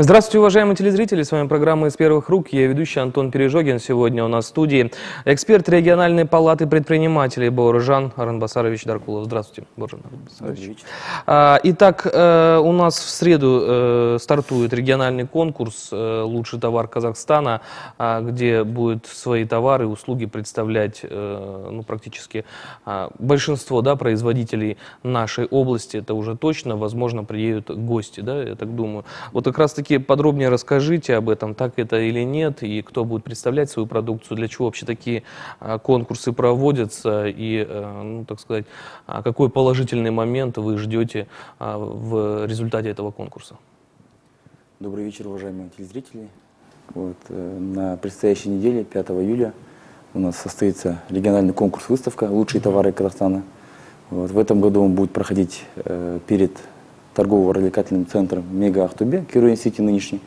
Здравствуйте, уважаемые телезрители. С вами программа «Из первых рук». Я ведущий Антон Пережогин. Сегодня у нас в студии эксперт региональной палаты предпринимателей Бауржан Аранбасарович Даркулов. Здравствуйте, Бауржан Аранбасарович. А, Итак, э, у нас в среду э, стартует региональный конкурс э, «Лучший товар Казахстана», а, где будут свои товары и услуги представлять ну, практически а, большинство да, производителей нашей области. Это уже точно. Возможно, приедут гости, да, я так думаю. Вот как раз-таки подробнее расскажите об этом, так это или нет, и кто будет представлять свою продукцию, для чего вообще такие а, конкурсы проводятся, и, э, ну, так сказать, а, какой положительный момент вы ждете а, в результате этого конкурса. Добрый вечер, уважаемые телезрители. Вот, э, на предстоящей неделе, 5 июля, у нас состоится региональный конкурс-выставка «Лучшие товары Казахстана». Вот, в этом году он будет проходить э, перед торгово-развлекательным центром «Мега Ахтубе», Кируин Сити нынешний.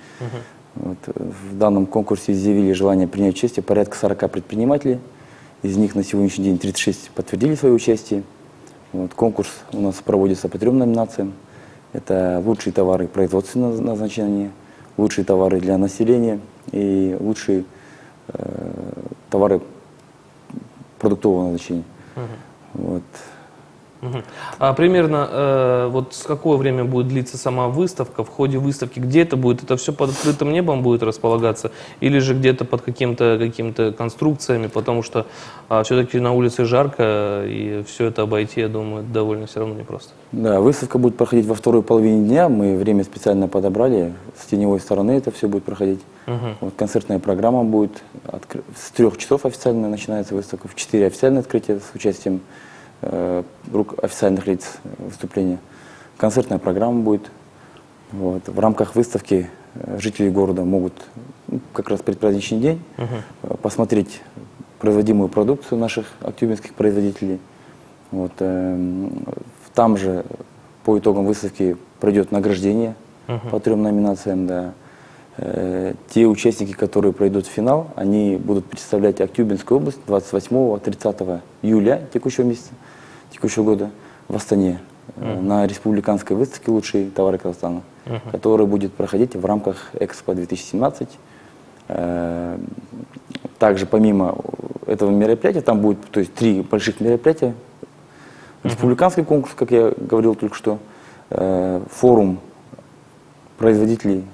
Вот, э, в данном конкурсе изъявили желание принять участие порядка 40 предпринимателей. Из них на сегодняшний день 36 подтвердили свое участие. Вот, конкурс у нас проводится по трем номинациям. Это лучшие товары производственного назначения, лучшие товары для населения и лучшие э, товары продуктового назначения. Вот. А примерно э, вот с какое время будет длиться сама выставка? В ходе выставки где это будет? Это все под открытым небом будет располагаться? Или же где-то под каким-то каким конструкциями? Потому что все-таки на улице жарко, и все это обойти, я думаю, довольно все равно непросто. Да, выставка будет проходить во второй половине дня. Мы время специально подобрали. С теневой стороны это все будет проходить. Мгм. Вот концертная программа будет. откры- С трех часов официально начинается выставка. В четыре официальное открытие с участием э, рук официальных лиц э, выступления. Концертная программа будет. Вот. В рамках выставки э, жители города могут ну, как раз предпраздничный день э, посмотреть производимую продукцию наших актюбинских производителей. Вот, там же по итогам выставки пройдет награждение по трем номинациям. Да. Э, те участники, которые пройдут в финал, они будут представлять Актюбинскую область 28-30 июля текущего месяца, текущего года в Астане э, на республиканской выставке «Лучшие товары Казахстана», которая будет проходить в рамках Экспо-2017. Э, Также помимо этого мероприятия, там будет то есть, три больших мероприятия. Республиканский конкурс, как я говорил только что, э, форум производителей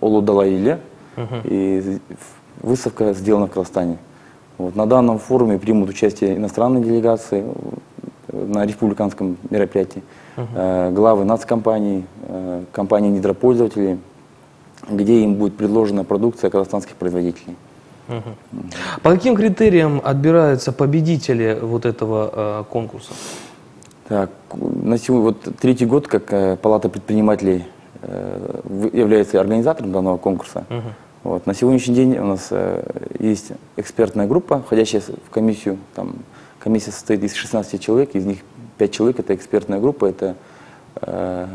Олудала Иле и выставка сделана в Казахстане. Вот. На данном форуме примут участие иностранные делегации на республиканском мероприятии, э, главы нацкомпаний, э, компании недропользователей, где им будет предложена продукция казахстанских производителей. По каким критериям отбираются победители вот этого э, конкурса? Так, на сегодня, вот третий год, как э, Палата предпринимателей э, является организатором данного конкурса. Вот, на сегодняшний день у нас э, есть экспертная группа, входящая в комиссию. Там, комиссия состоит из 16 человек, из них 5 человек это экспертная группа, это э,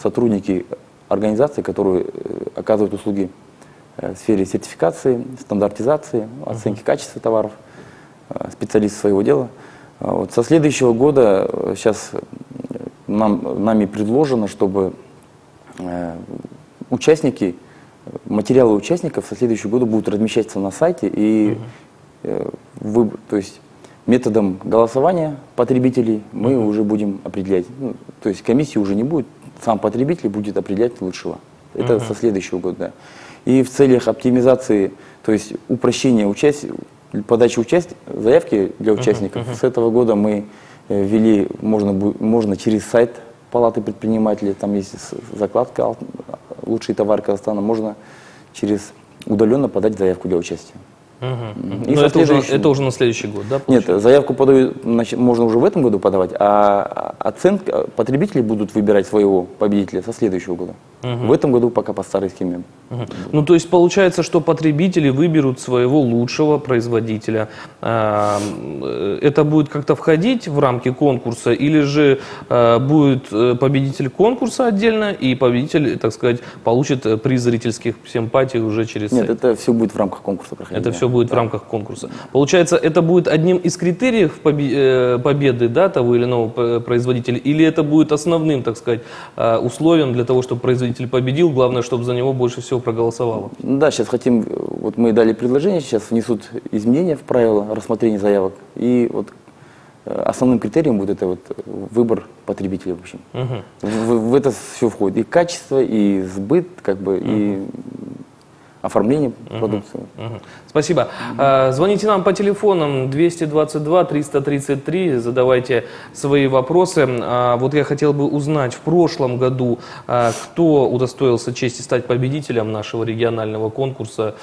сотрудники организации, которые э, оказывают услуги э, в сфере сертификации, стандартизации, оценки качества товаров, э, специалисты своего дела. А Вот со следующего года сейчас нам, нами предложено, чтобы участники, материалы участников со следующего года будут размещаться на сайте и э, вы- то есть методом голосования потребителей мы уже будем определять. Ну, то есть комиссии уже не будет, сам потребитель будет определять лучшего. Это со следующего года. да. И в целях оптимизации, то есть упрощения участия, подачи участия, заявки для участников, с этого года мы э, ввели, можно, можно через сайт Палаты предпринимателей, там есть закладка «Ал- «Лучший товар Казахстана», можно через удаленно подать заявку для участия. Мгм. И Ну, это, уже, это уже на следующий год, да? Нет, получается? заявку подают, значит, можно уже в этом году подавать, а оценка, потребители будут выбирать своего победителя со следующего года. В этом году пока по старой схеме. Мгм. Ну, то есть получается, что потребители выберут своего лучшего производителя. А, э, Это будет как-то входить в рамки конкурса, или же э, будет э, победитель конкурса отдельно, и победитель, так сказать, получит приз зрительских симпатий уже через Нет, это все будет в рамках конкурса проходить. Это все все будет в рамках конкурса. Получается, это будет одним из критериев э, победы да, того или иного производителя, или это будет основным, так сказать, э, условием для того, чтобы производитель победил, главное, чтобы за него больше всего проголосовало? Да, сейчас хотим, вот мы дали предложение, сейчас внесут изменения в правила рассмотрения заявок. И вот э, основным критерием будет это вот выбор потребителя, в общем. Мгм. В, в- в это все входит и качество, и сбыт, как бы, и оформление продукции. Мгм. Спасибо. А, Звоните нам по телефонам 222-333, задавайте свои вопросы. А, Вот я хотел бы узнать, в прошлом году а, кто удостоился чести стать победителем нашего регионального конкурса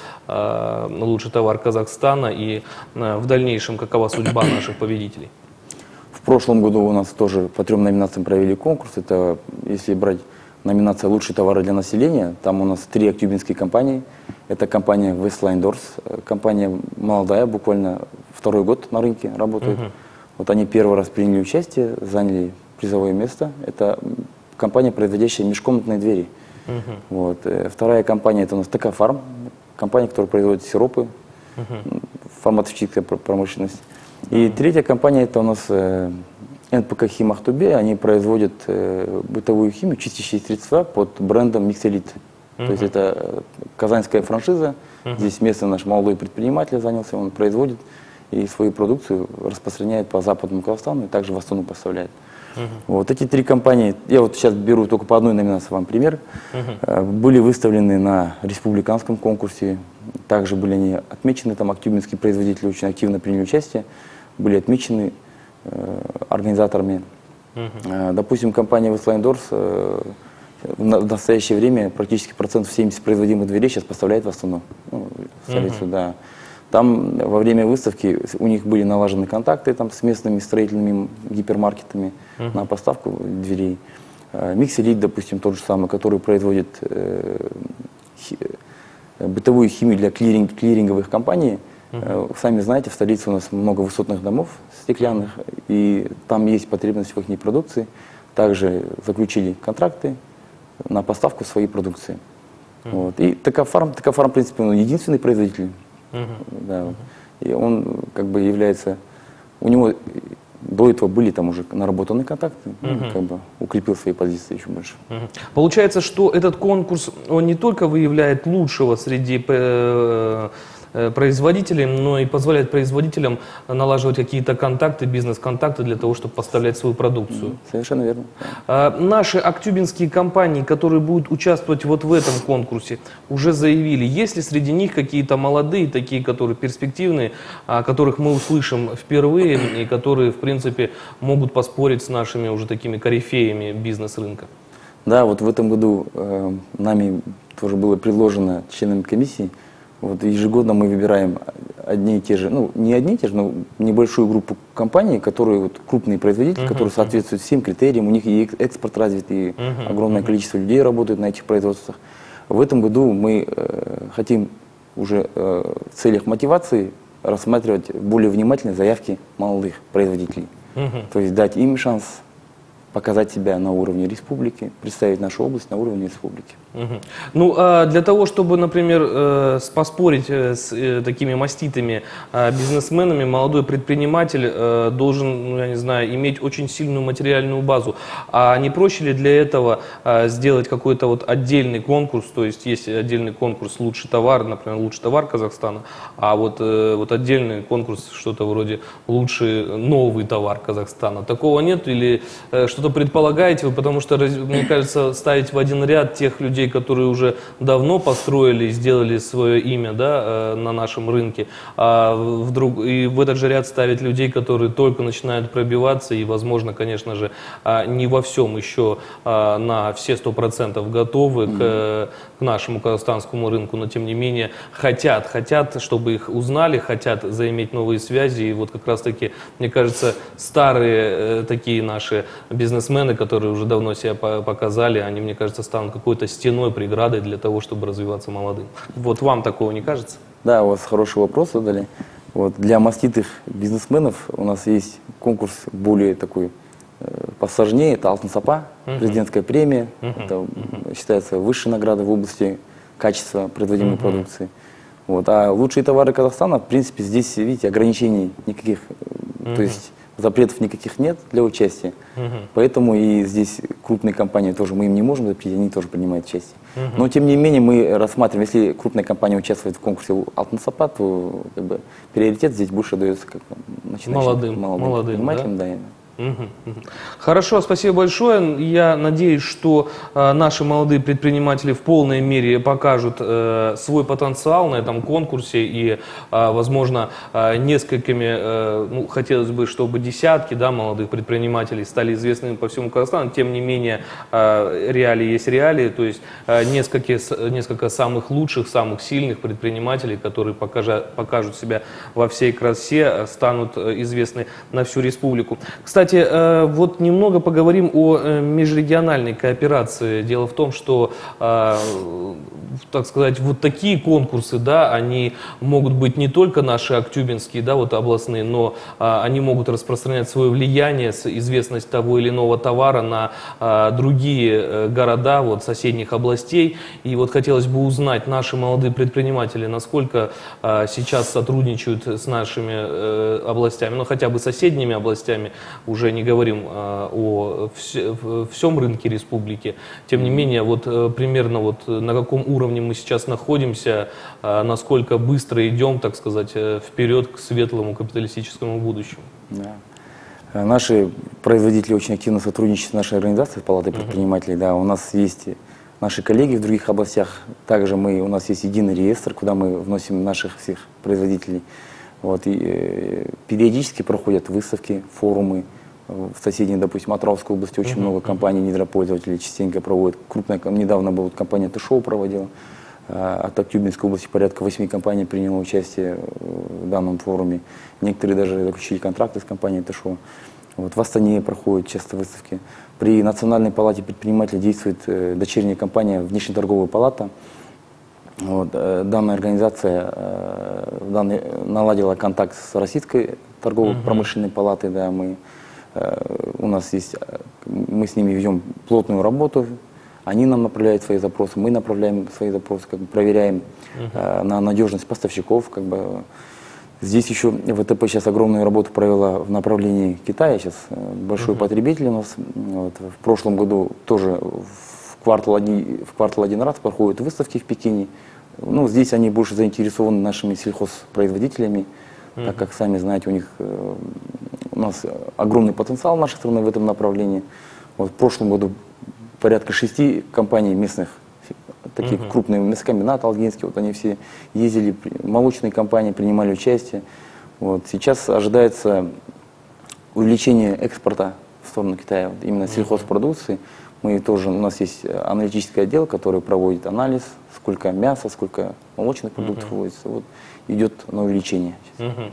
«Лучший товар Казахстана» и в дальнейшем какова судьба наших победителей? В прошлом году у нас тоже по трем номинациям провели конкурс. Это, если брать номинация «Лучшие товары для населения», там у нас три актюбинские компании. Это компания Westline Doors, э, компания молодая, буквально второй год на рынке работает. Вот они первый раз приняли участие, заняли призовое место. Это компания, производящая межкомнатные двери. Вот. э, Вторая компания это у нас ТК Фарм, компания, которая производит сиропы, м, фармацевтическая пр- промышленность. И третья компания это у нас э, НПК Хим Ахтубе, они производят э, бытовую химию, чистящие средства под брендом Микселит. То есть это э, казанская франшиза, здесь местный наш молодой предприниматель занялся, он производит и свою продукцию распространяет по западному Казахстану и также в Астану поставляет. Вот эти три компании, я вот сейчас беру только по одной номинации вам пример, э, были выставлены на республиканском конкурсе, также были они отмечены, там актюбинские производители очень активно приняли участие, были отмечены организаторами. Э, Допустим, компания Westline Doors э, в на- в настоящее время практически процентов 70 производимых дверей сейчас поставляет в Астану, ну, в столицу, да. Там во время выставки у них были налажены контакты там, с местными строительными гипермаркетами на поставку дверей. Э, Микселит, допустим, тот же самый, который производит э, хи- э, бытовую химию для клиринг- клиринговых компаний. Э, Сами знаете, в столице у нас много высотных домов стеклянных, и там есть потребность в их продукции. Также заключили контракты на поставку своей продукции. Вот. И Токофарм, Токофарм, в принципе, он единственный производитель. Да, вот. И он э, как бы является... У него э, до этого были там уже наработаны контакты, ну, как бы укрепил свои позиции еще больше. Мгм. Получается, что этот конкурс, он не только выявляет лучшего среди э, производителей, но и позволяет производителям налаживать какие-то контакты, бизнес-контакты для того, чтобы поставлять свою продукцию. Совершенно верно. А, Наши актюбинские компании, которые будут участвовать вот в этом конкурсе, уже заявили, есть ли среди них какие-то молодые, такие, которые перспективные, о которых мы услышим впервые и которые, в принципе, могут поспорить с нашими уже такими корифеями бизнес-рынка? Да, вот в этом году э, нами тоже было предложено членами комиссии. Вот ежегодно мы выбираем одни и те же, ну не одни и те же, но небольшую группу компаний, которые вот, крупные производители, которые соответствуют всем критериям. У них и экс- экспорт развит, и огромное количество людей работает на этих производствах. В этом году мы э, хотим уже э, в целях мотивации рассматривать более внимательно заявки молодых производителей. То есть дать им шанс показать себя на уровне республики, представить нашу область на уровне республики. Мгм. Ну, а для того, чтобы, например, э, поспорить э, с э, такими маститыми э, бизнесменами, молодой предприниматель должен, ну, я не знаю, иметь очень сильную материальную базу. А не проще ли для этого э, сделать какой-то вот отдельный конкурс, то есть есть отдельный конкурс «Лучший товар», например, «Лучший товар Казахстана», а вот, вот отдельный конкурс что-то вроде «Лучший новый товар Казахстана». Такого нет или э, что-то предполагаете потому что, мне кажется, ставить в один ряд тех людей, которые уже давно построили и сделали свое имя да, э, на нашем рынке, а в друг- и в этот же ряд ставить людей, которые только начинают пробиваться и, возможно, конечно же, а, не во всем еще а, на все сто процентов готовы к, к нашему казахстанскому рынку, но тем не менее хотят, хотят, чтобы их узнали, хотят заиметь новые связи. И вот как раз-таки, мне кажется, старые э, такие наши бизнесмены, которые уже давно себя по- показали, они, мне кажется, станут какой-то стеной, преградой для того, чтобы развиваться молодым. Вот вам такого не кажется? Да, у вас хороший вопрос задали. Вот, для маститых бизнесменов у нас есть конкурс более такой э, посложнее. Это Алтын Сапа, президентская премия. Это м, считается высшей наградой в области качества производимой продукции. Вот. А лучшие товары Казахстана, в принципе, здесь, видите, ограничений никаких, э, то есть запретов никаких нет для участия. Поэтому и здесь крупные компании тоже, мы им не можем запретить, они тоже принимают участие. Но, тем не менее, мы рассматриваем, если крупная компания участвует в конкурсе Алтын Сапа, то как бы, приоритет здесь больше дается как начинающим Молодым, молодым, предпринимателям, да. Мгм. Хорошо, спасибо большое. Я надеюсь, что э, наши молодые предприниматели в полной мере покажут э, свой потенциал на этом конкурсе и, э, возможно, э, несколькими, э, ну, хотелось бы, чтобы десятки да, молодых предпринимателей стали известными по всему Казахстану. Тем не менее, э, реалии есть реалии, то есть несколько, несколько самых лучших, самых сильных предпринимателей, которые покажа- покажут себя во всей красе, станут известны на всю республику. Кстати, э, вот немного поговорим о э, межрегиональной кооперации. Дело в том, что, э, так сказать, вот такие конкурсы, да, они могут быть не только наши актюбинские, да, вот областные, но они могут распространять свое влияние, известность того или иного товара на другие города вот, соседних областей. И вот хотелось бы узнать, наши молодые предприниматели, насколько сейчас сотрудничают с нашими областями, ну хотя бы соседними областями, уже не говорим а, о всем рынке республики. Тем не менее, вот э, примерно вот э, на каком уровне мы сейчас находимся, а, насколько быстро идем, так сказать, э, вперед к светлому капиталистическому будущему. Да. Наши производители очень активно сотрудничают с нашей организацией, Палатой предпринимателей. Да, у нас есть наши коллеги в других областях. Также мы, у нас есть единый реестр, куда мы вносим наших всех производителей. Вот, и, э, периодически проходят выставки, форумы. В соседней, допустим, Атравской области очень много компаний, недропользователей частенько проводят. Крупная, недавно была компания Т-шоу проводила. Э, От Актюбинской области порядка восьми компаний приняло участие э, в данном форуме. Некоторые даже заключили контракты с компанией ТШО. Вот в Астане проходят часто выставки. При Национальной палате предпринимателей действует э, дочерняя компания Внешнеторговая палата. Вот, э, данная организация данный- наладила контакт с Российской торгово-промышленной палатой. Да, мы, у нас есть, э, мы с ними ведем плотную работу. Они нам направляют свои запросы, мы направляем свои запросы, как бы проверяем э, на надежность поставщиков. Как бы. Здесь еще ВТП сейчас огромную работу провела в направлении Китая. Сейчас э, большой потребитель у нас. Вот, в прошлом году тоже в квартал, один, в квартал один раз проходят выставки в Пекине. Ну, здесь они больше заинтересованы нашими сельхозпроизводителями, так как, сами знаете, у них э, у нас огромный потенциал нашей страны в этом направлении. Вот в прошлом году порядка шести компаний местных, таких крупные мясокомбинат Алгинский, вот они все ездили, молочные компании принимали участие. Вот. Сейчас ожидается увеличение экспорта в сторону Китая, вот именно сельхозпродукции. Мы тоже, у нас есть аналитический отдел, который проводит анализ, сколько мяса, сколько молочных продуктов выводится. Вот идет на увеличение. сейчас. Мгм.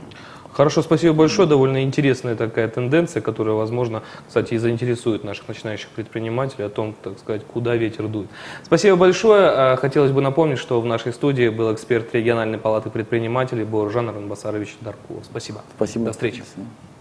Хорошо, спасибо большое. Довольно интересная такая тенденция, которая, возможно, кстати, и заинтересует наших начинающих предпринимателей о том, так сказать, куда ветер дует. Спасибо большое. А, Хотелось бы напомнить, что в нашей студии был эксперт региональной палаты предпринимателей Бауржан Ранбасарович Даркулов. Спасибо. Спасибо. До встречи. Свидания.